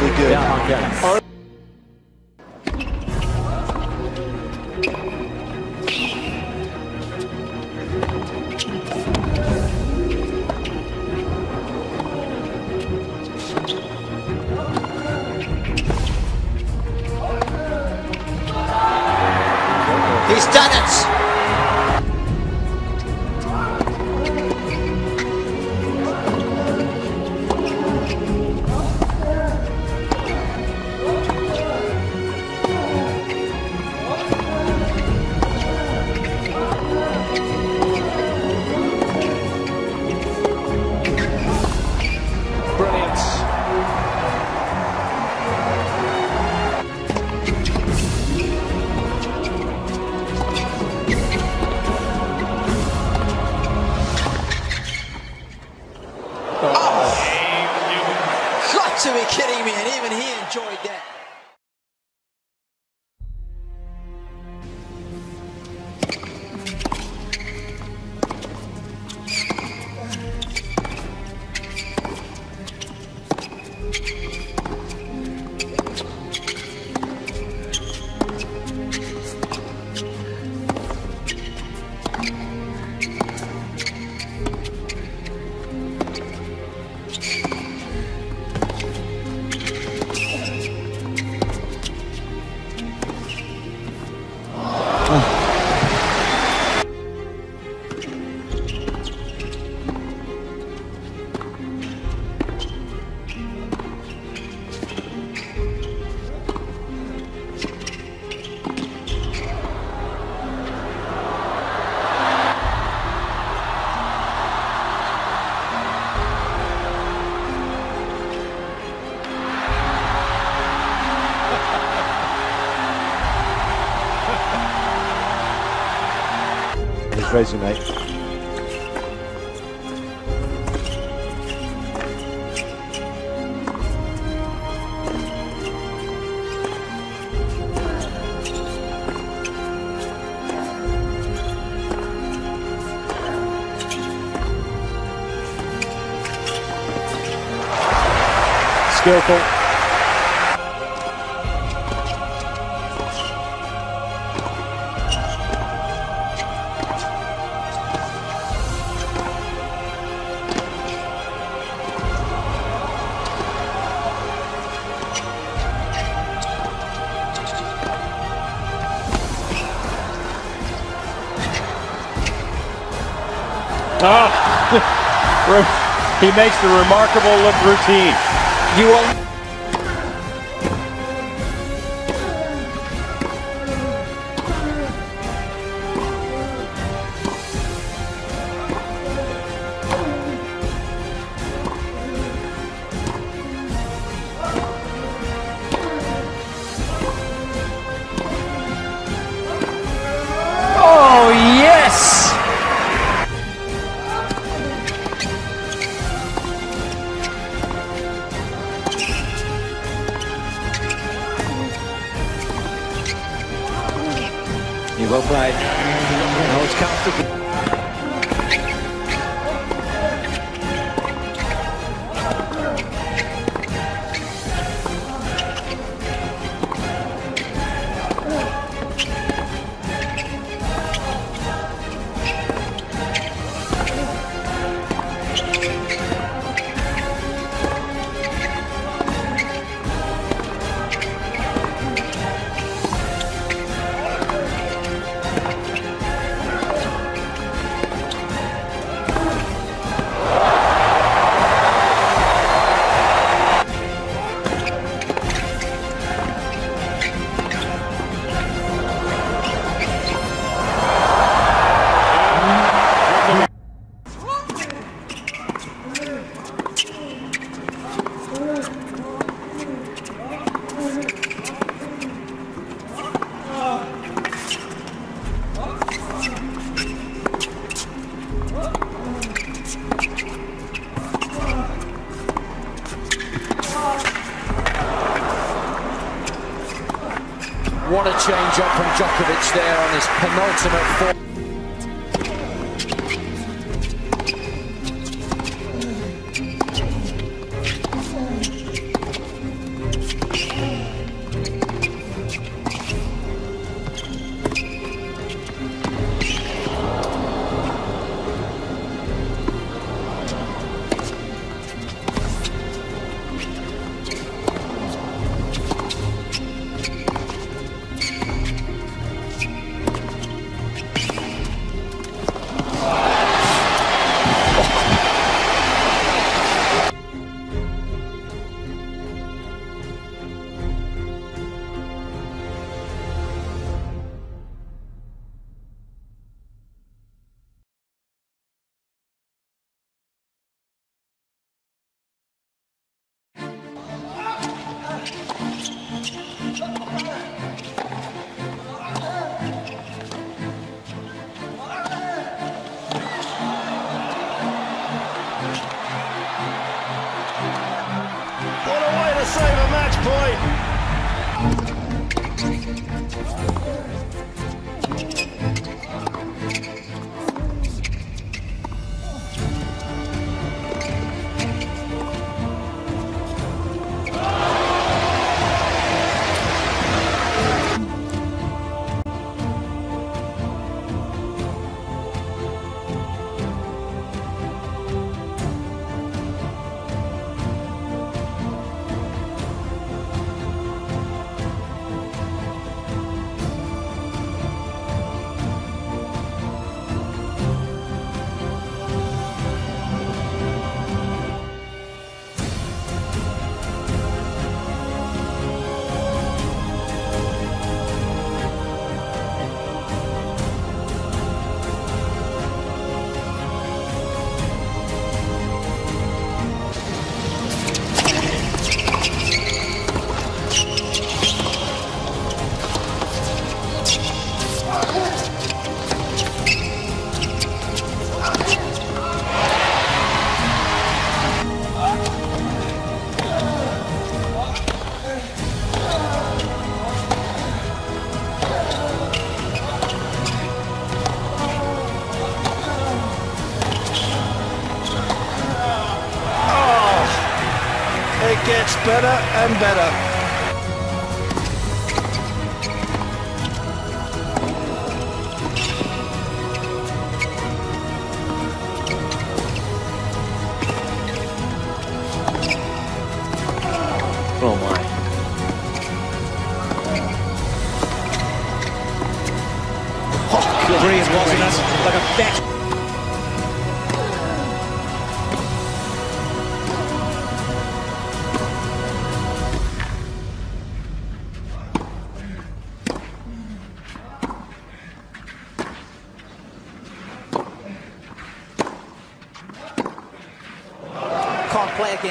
ridiculously good. Yeah, okay. Enjoyed that. His resume. Skillful. Oh, he makes the remarkable look routine. You will. You well played. No, it's comfortable. A from Djokovic there on his penultimate four. Better. Oh my. Brilliant, wasn't? Like a bet.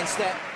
Against that.